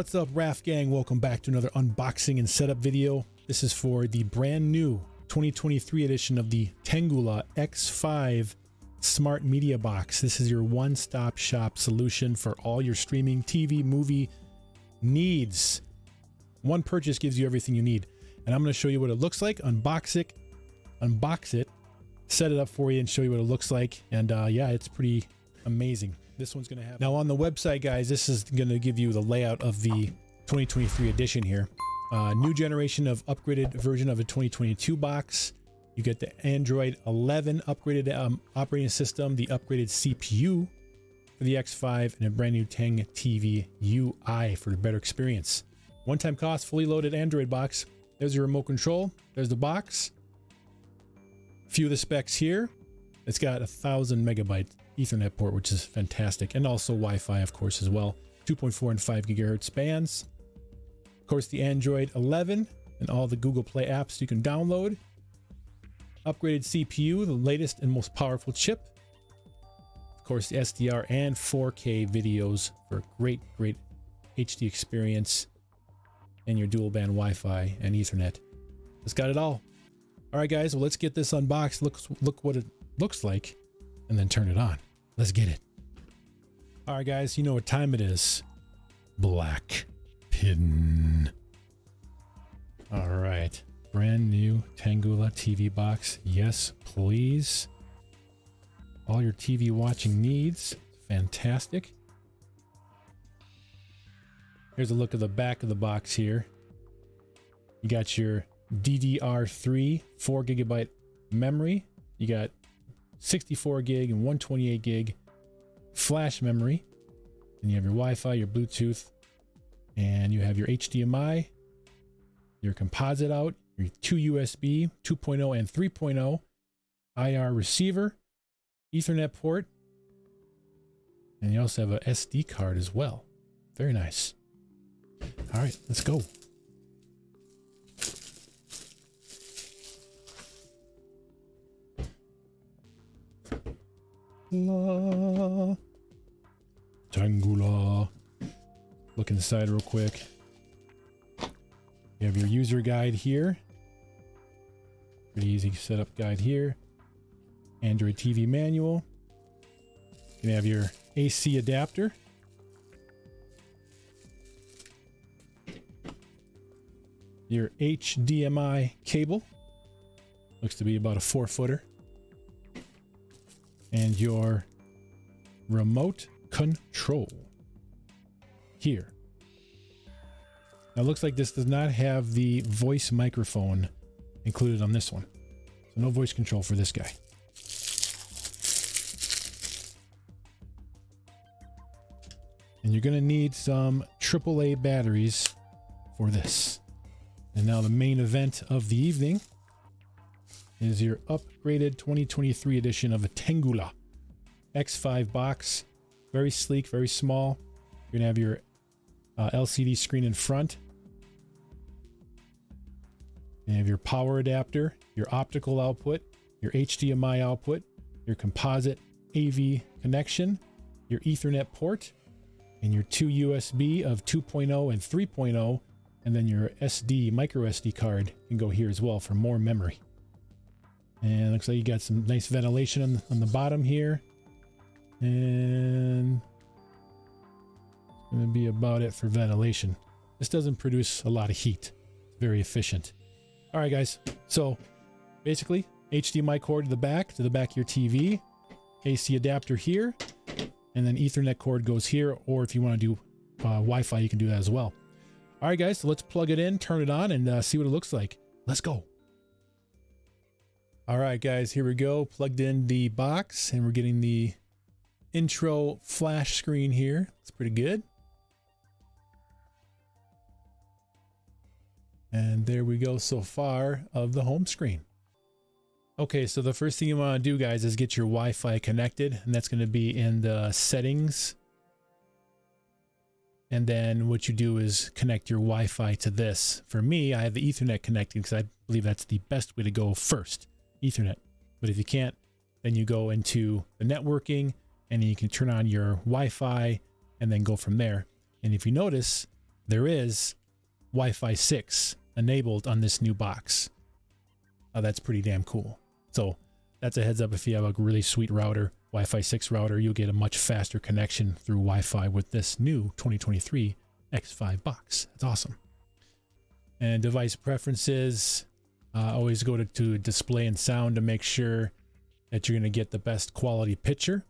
What's up, RAF Gang? Welcome back to another unboxing and setup video. This is for the brand new 2023 edition of the Tanggula X5 Smart Media Box. This is your one-stop shop solution for all your streaming TV, movie needs. One purchase gives you everything you need. And I'm going to show you what it looks like, unbox it, unbox it, set it up for you and show you what it looks like. And uh, yeah, it's pretty amazing. This one's going to have... Now on the website, guys, this is going to give you the layout of the 2023 edition here. Uh, new generation of upgraded version of a 2022 box. You get the Android 11 upgraded um, operating system, the upgraded CPU for the X5, and a brand new Tang TV UI for the better experience. One-time cost, fully loaded Android box. There's your remote control. There's the box. A few of the specs here. It's got a thousand megabyte Ethernet port, which is fantastic, and also Wi-Fi, of course, as well. 2.4 and 5 gigahertz bands. Of course, the Android 11 and all the Google Play apps you can download. Upgraded CPU, the latest and most powerful chip. Of course, the SDR and 4K videos for great, great HD experience. And your dual band Wi-Fi and Ethernet. It's got it all. All right, guys, well, let's get this unboxed. Look, look what it looks like and then turn it on. Let's get it. All right, guys, you know what time it is. Black pin. All right. Brand new Tanggula TV box. Yes, please. All your TV watching needs. Fantastic. Here's a look at the back of the box here. You got your DDR3 4 gigabyte memory. You got 64 gig and 128 gig flash memory. And you have your Wi-Fi, your Bluetooth, and you have your HDMI, your composite out, your two USB 2.0 and 3.0 IR receiver, Ethernet port, and you also have a SD card as well. Very nice. All right, let's go. La. Tanggula. Look inside real quick. You have your user guide here. Pretty easy setup guide here. Android TV manual. You have your AC adapter. Your HDMI cable. Looks to be about a four footer and your remote control here. Now it looks like this does not have the voice microphone included on this one. So no voice control for this guy. And you're going to need some AAA batteries for this. And now the main event of the evening is your upgraded 2023 edition of a Tanggula X5 box. Very sleek, very small. You're going to have your uh, LCD screen in front. You have your power adapter, your optical output, your HDMI output, your composite AV connection, your Ethernet port, and your two USB of 2.0 and 3.0, and then your SD, micro SD card can go here as well for more memory. And looks like you got some nice ventilation on the, on the bottom here. And it's going to be about it for ventilation. This doesn't produce a lot of heat. It's very efficient. All right, guys. So basically, HDMI cord to the back, to the back of your TV. AC adapter here. And then Ethernet cord goes here. Or if you want to do uh, Wi-Fi, you can do that as well. All right, guys. So let's plug it in, turn it on, and uh, see what it looks like. Let's go. All right, guys, here we go. Plugged in the box and we're getting the intro flash screen here. It's pretty good. And there we go so far of the home screen. Okay, so the first thing you want to do, guys, is get your Wi-Fi connected, and that's going to be in the settings. And then what you do is connect your Wi-Fi to this. For me, I have the Ethernet connected because I believe that's the best way to go first. Ethernet. But if you can't, then you go into the networking and then you can turn on your Wi-Fi and then go from there. And if you notice, there is Wi-Fi 6 enabled on this new box. Uh, that's pretty damn cool. So that's a heads up if you have a really sweet router, Wi-Fi 6 router, you'll get a much faster connection through Wi-Fi with this new 2023 X5 box. That's awesome. And device preferences, uh, always go to, to display and sound to make sure that you're going to get the best quality picture.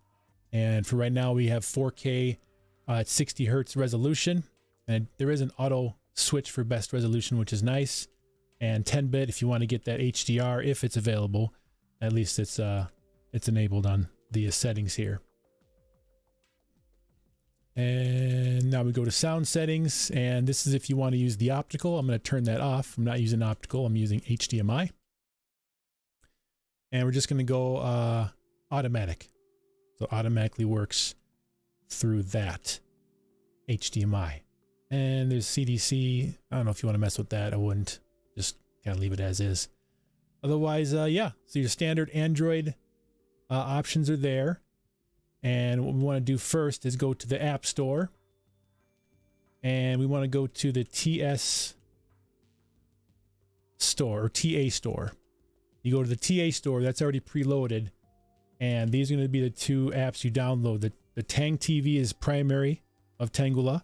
And for right now, we have 4K uh, at 60 hertz resolution. And there is an auto switch for best resolution, which is nice. And 10 bit if you want to get that HDR, if it's available. At least it's uh, it's enabled on the settings here. And now we go to sound settings. And this is if you want to use the optical. I'm going to turn that off. I'm not using optical. I'm using HDMI. And we're just going to go uh, automatic. So automatically works through that HDMI. And there's CEC. I don't know if you want to mess with that. I wouldn't. Just kind of leave it as is. Otherwise, uh, yeah. So your standard Android uh, options are there. And what we want to do first is go to the App Store. And we want to go to the TS store or TA store. You go to the TA store, that's already preloaded. And these are going to be the two apps you download. The, the Tang TV is primary of Tanggula.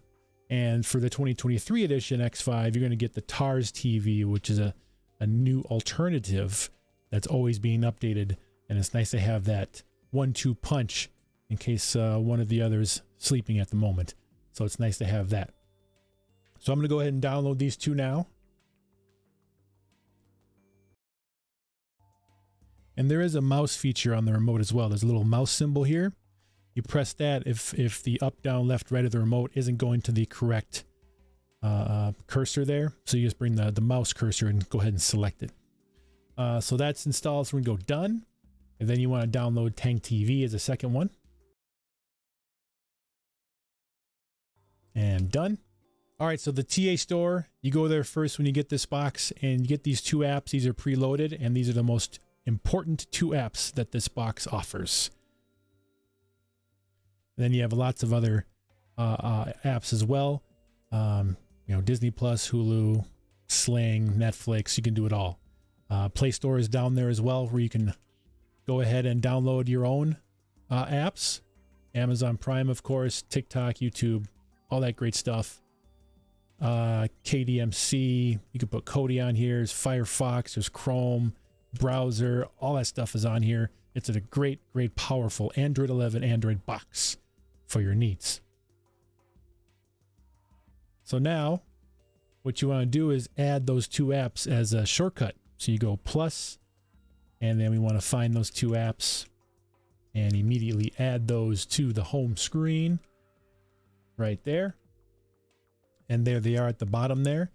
And for the 2023 edition X5, you're going to get the TARS TV, which is a, a new alternative that's always being updated. And it's nice to have that one-two punch in case uh, one of the others sleeping at the moment. So it's nice to have that. So I'm going to go ahead and download these two now. And there is a mouse feature on the remote as well. There's a little mouse symbol here. You press that if, if the up, down, left, right of the remote isn't going to the correct uh, uh, cursor there. So you just bring the, the mouse cursor and go ahead and select it. Uh, so that's installed. So to go done. And then you want to download Tang TV as a second one. And done. All right, so the TA store, you go there first when you get this box and you get these two apps. These are preloaded and these are the most important two apps that this box offers. And then you have lots of other uh, uh, apps as well. Um, you know, Disney Plus, Hulu, Sling, Netflix, you can do it all. Uh, Play Store is down there as well, where you can go ahead and download your own uh, apps. Amazon Prime, of course, TikTok, YouTube, all that great stuff. Uh, KDMC, you can put Kodi on here. There's Firefox, there's Chrome, browser, all that stuff is on here. It's a great, great, powerful Android 11 Android box for your needs. So now what you want to do is add those two apps as a shortcut. So you go plus, and then we want to find those two apps and immediately add those to the home screen right there. And there they are at the bottom there.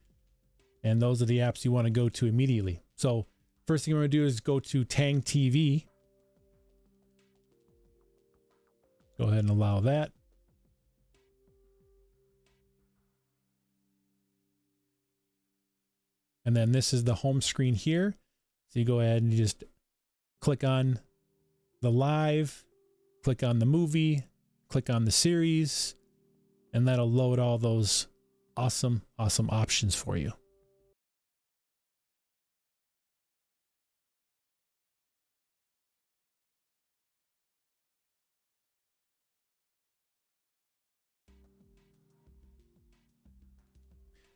And those are the apps you want to go to immediately. So First thing I'm going to do is go to Tang TV. Go ahead and allow that. And then this is the home screen here. So you go ahead and you just click on the live, click on the movie, click on the series, and that'll load all those awesome, awesome options for you.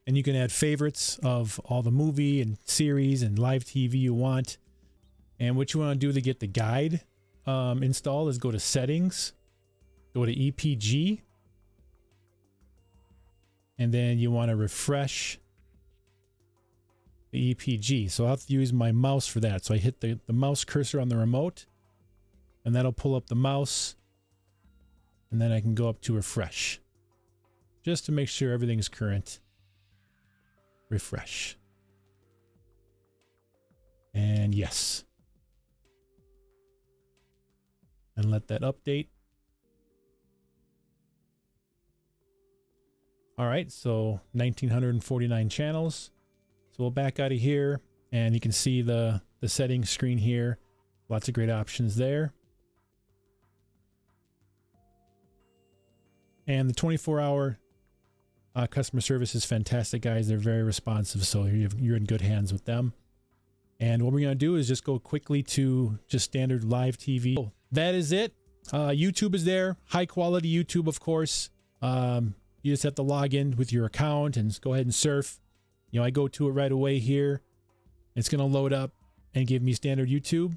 and you can add favorites of all the movie and series and live TV you want. And what you want to do to get the guide um, installed is go to settings, go to EPG, and then you want to refresh the EPG. So I'll have to use my mouse for that. So I hit the, the mouse cursor on the remote and that'll pull up the mouse and then I can go up to refresh just to make sure everything's current refresh. And yes. And let that update. All right, so 1949 channels. So we'll back out of here and you can see the, the settings screen here. Lots of great options there. And the 24 hour Uh, customer service is fantastic, guys. They're very responsive, so you're, you're in good hands with them. And what we're going to do is just go quickly to just standard live TV. Oh, that is it. Uh, YouTube is there. High quality YouTube, of course. Um, you just have to log in with your account and go ahead and surf. You know, I go to it right away here. It's going to load up and give me standard YouTube.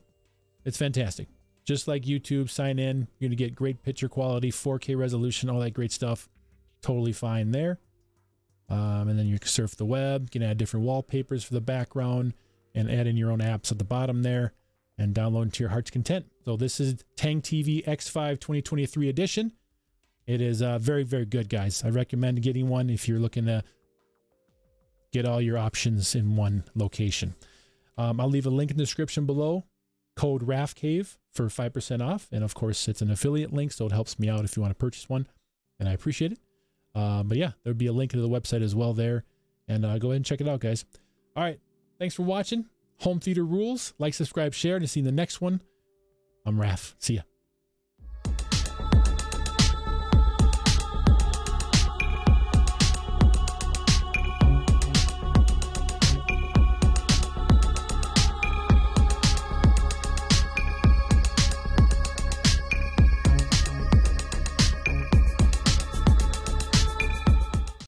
It's fantastic. Just like YouTube, sign in. You're going to get great picture quality, 4K resolution, all that great stuff. Totally fine there. Um, and then you can surf the web. You can add different wallpapers for the background and add in your own apps at the bottom there and download to your heart's content. So this is Tang TV X5 2023 edition. It is uh, very, very good, guys. I recommend getting one if you're looking to get all your options in one location. Um, I'll leave a link in the description below. Code RAFCave for 5% off. And of course, it's an affiliate link, so it helps me out if you want to purchase one. And I appreciate it. Uh, but yeah, there'll be a link to the website as well there. And uh, go ahead and check it out, guys. All right. Thanks for watching. Home Theater Rules. Like, subscribe, share, and see the next one. I'm Raf. See ya.